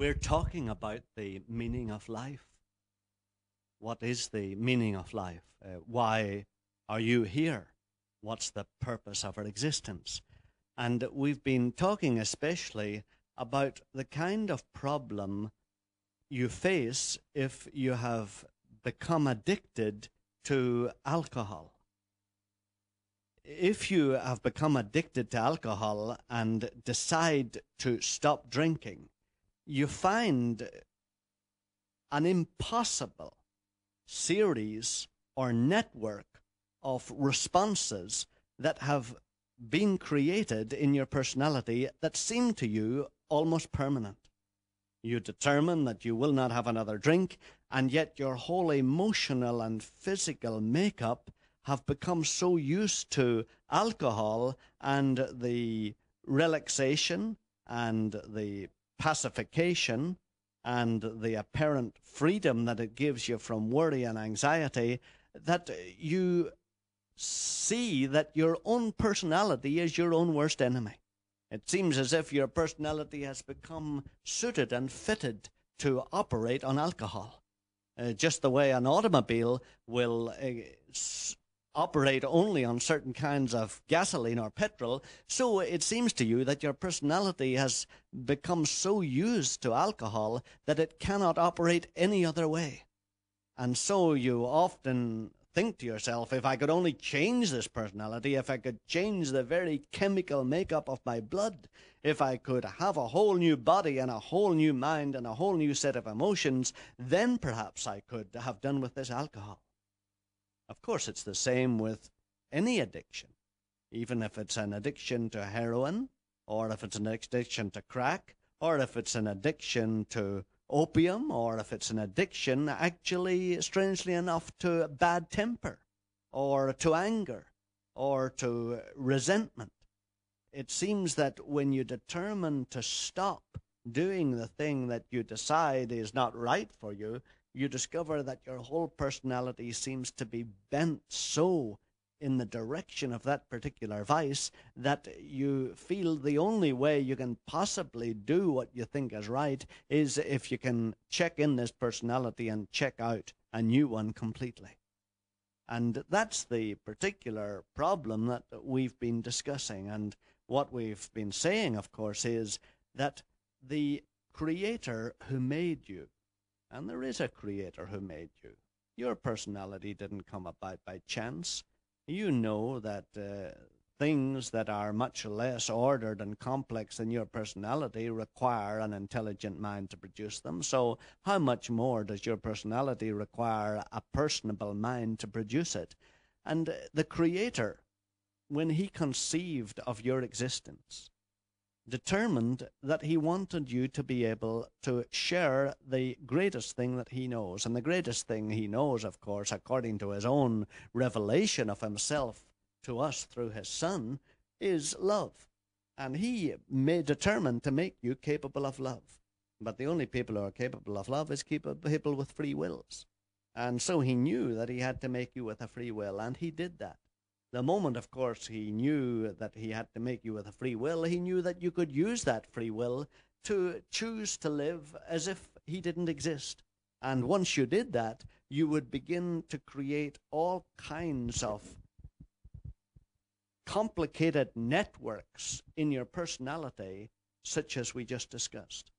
We're talking about the meaning of life. What is the meaning of life? Uh, why are you here? What's the purpose of our existence? And we've been talking especially about the kind of problem you face if you have become addicted to alcohol. If you have become addicted to alcohol and decide to stop drinking, you find an impossible series or network of responses that have been created in your personality that seem to you almost permanent. You determine that you will not have another drink, and yet your whole emotional and physical makeup have become so used to alcohol and the relaxation and the pacification and the apparent freedom that it gives you from worry and anxiety that you see that your own personality is your own worst enemy. It seems as if your personality has become suited and fitted to operate on alcohol. Uh, just the way an automobile will uh, operate only on certain kinds of gasoline or petrol, so it seems to you that your personality has become so used to alcohol that it cannot operate any other way. And so you often think to yourself, if I could only change this personality, if I could change the very chemical makeup of my blood, if I could have a whole new body and a whole new mind and a whole new set of emotions, then perhaps I could have done with this alcohol. Of course, it's the same with any addiction, even if it's an addiction to heroin, or if it's an addiction to crack, or if it's an addiction to opium, or if it's an addiction, actually, strangely enough, to bad temper, or to anger, or to resentment. It seems that when you determine to stop doing the thing that you decide is not right for you, you discover that your whole personality seems to be bent so in the direction of that particular vice that you feel the only way you can possibly do what you think is right is if you can check in this personality and check out a new one completely. And that's the particular problem that we've been discussing. And what we've been saying, of course, is that the Creator who made you and there is a creator who made you. Your personality didn't come about by chance. You know that uh, things that are much less ordered and complex than your personality require an intelligent mind to produce them. So, how much more does your personality require a personable mind to produce it? And the Creator, when He conceived of your existence, determined that he wanted you to be able to share the greatest thing that he knows. And the greatest thing he knows, of course, according to his own revelation of himself to us through his Son, is love. And he may determine to make you capable of love. But the only people who are capable of love is people with free wills. And so he knew that he had to make you with a free will, and he did that. The moment, of course, he knew that he had to make you with a free will, he knew that you could use that free will to choose to live as if he didn't exist. And once you did that, you would begin to create all kinds of complicated networks in your personality, such as we just discussed.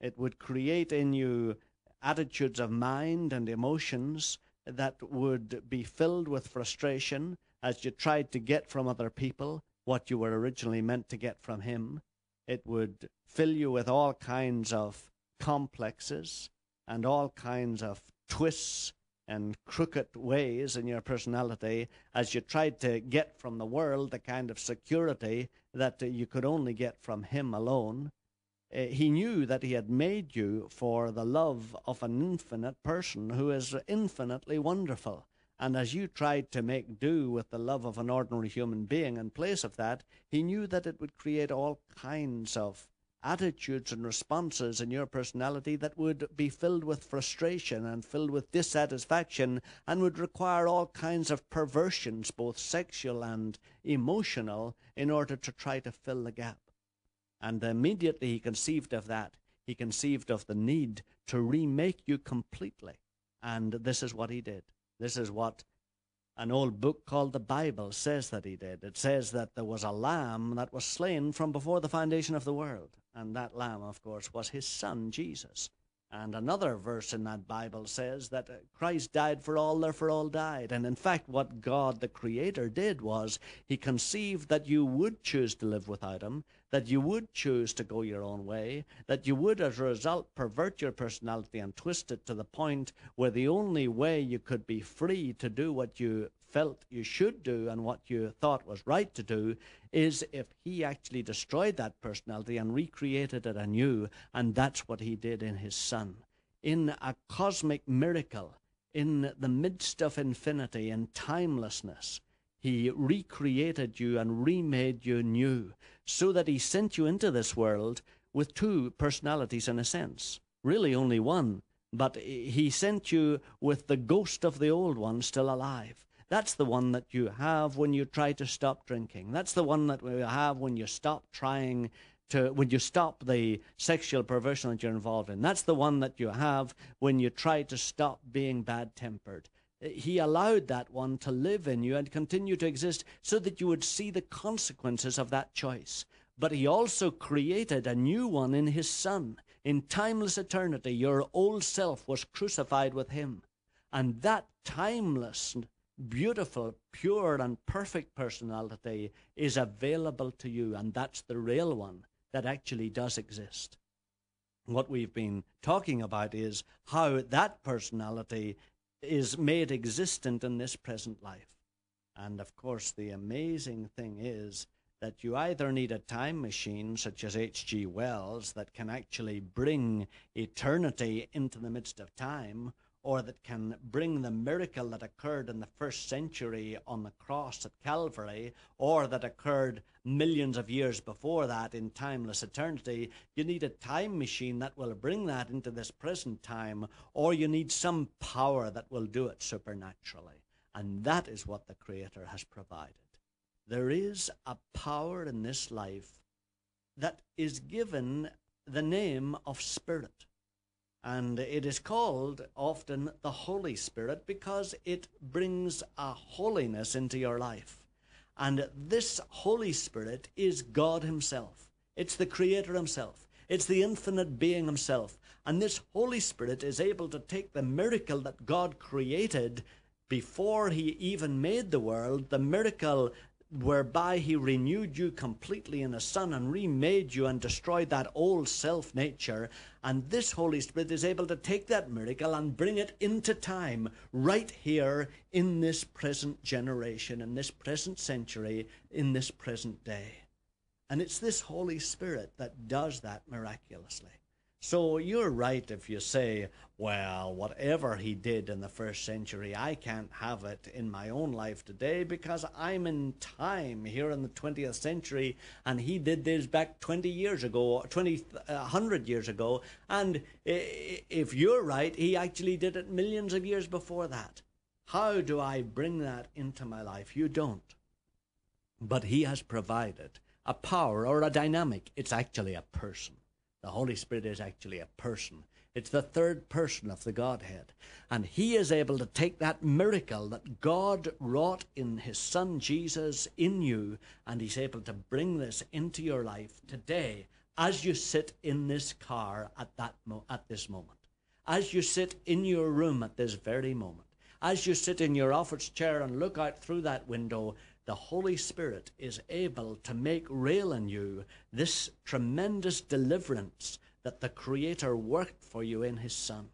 It would create in you attitudes of mind and emotions that would be filled with frustration as you tried to get from other people what you were originally meant to get from Him. It would fill you with all kinds of complexes and all kinds of twists and crooked ways in your personality as you tried to get from the world the kind of security that you could only get from Him alone. Uh, he knew that He had made you for the love of an infinite person who is infinitely wonderful. And as you tried to make do with the love of an ordinary human being in place of that, he knew that it would create all kinds of attitudes and responses in your personality that would be filled with frustration and filled with dissatisfaction and would require all kinds of perversions, both sexual and emotional, in order to try to fill the gap. And immediately he conceived of that, he conceived of the need to remake you completely. And this is what he did. This is what an old book called the Bible says that he did. It says that there was a lamb that was slain from before the foundation of the world. And that lamb, of course, was his son, Jesus. And another verse in that Bible says that uh, Christ died for all, therefore all died. And in fact, what God the Creator did was He conceived that you would choose to live without Him, that you would choose to go your own way, that you would, as a result, pervert your personality and twist it to the point where the only way you could be free to do what you felt you should do and what you thought was right to do is if he actually destroyed that personality and recreated it anew. And that's what he did in his son. In a cosmic miracle, in the midst of infinity and timelessness, he recreated you and remade you new so that he sent you into this world with two personalities in a sense. Really, only one. But he sent you with the ghost of the old one still alive. That's the one that you have when you try to stop drinking. That's the one that we have when you stop trying to, when you stop the sexual perversion that you're involved in. That's the one that you have when you try to stop being bad tempered. He allowed that one to live in you and continue to exist so that you would see the consequences of that choice. But he also created a new one in his son. In timeless eternity, your old self was crucified with him. And that timeless beautiful, pure, and perfect personality is available to you, and that's the real one that actually does exist. What we've been talking about is how that personality is made existent in this present life. And of course, the amazing thing is that you either need a time machine, such as H.G. Wells, that can actually bring eternity into the midst of time, or that can bring the miracle that occurred in the first century on the cross at Calvary, or that occurred millions of years before that in timeless eternity. You need a time machine that will bring that into this present time, or you need some power that will do it supernaturally. And that is what the Creator has provided. There is a power in this life that is given the name of Spirit. And it is called often the Holy Spirit because it brings a holiness into your life. And this Holy Spirit is God Himself. It's the Creator Himself. It's the infinite being Himself. And this Holy Spirit is able to take the miracle that God created before He even made the world, the miracle whereby he renewed you completely in the Son and remade you and destroyed that old self nature. And this Holy Spirit is able to take that miracle and bring it into time right here in this present generation, in this present century, in this present day. And it's this Holy Spirit that does that miraculously. So you're right if you say, well, whatever he did in the first century, I can't have it in my own life today because I'm in time here in the 20th century and he did this back 20 years ago, 20, uh, 100 years ago. And if you're right, he actually did it millions of years before that. How do I bring that into my life? You don't. But he has provided a power or a dynamic. It's actually a person. The Holy Spirit is actually a person. It's the third person of the Godhead. And He is able to take that miracle that God wrought in His Son Jesus in you, and He's able to bring this into your life today as you sit in this car at, that mo- at this moment, as you sit in your room at this very moment, as you sit in your office chair and look out through that window the Holy Spirit is able to make real in you this tremendous deliverance that the Creator worked for you in His Son.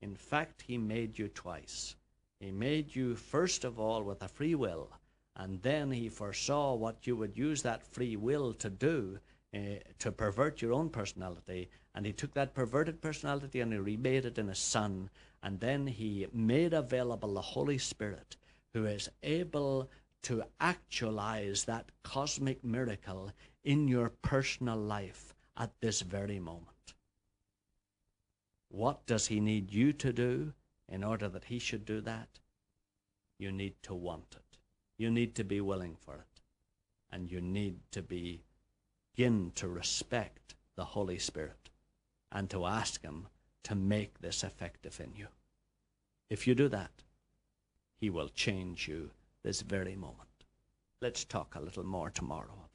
In fact, He made you twice. He made you, first of all, with a free will, and then He foresaw what you would use that free will to do uh, to pervert your own personality. And He took that perverted personality and He remade it in a Son. And then He made available the Holy Spirit, who is able to actualize that cosmic miracle in your personal life at this very moment. What does he need you to do in order that he should do that? You need to want it. You need to be willing for it. And you need to begin to respect the Holy Spirit. and to ask Him to make this effective in you. If you do that, He will change you this very moment. Let's talk a little more tomorrow.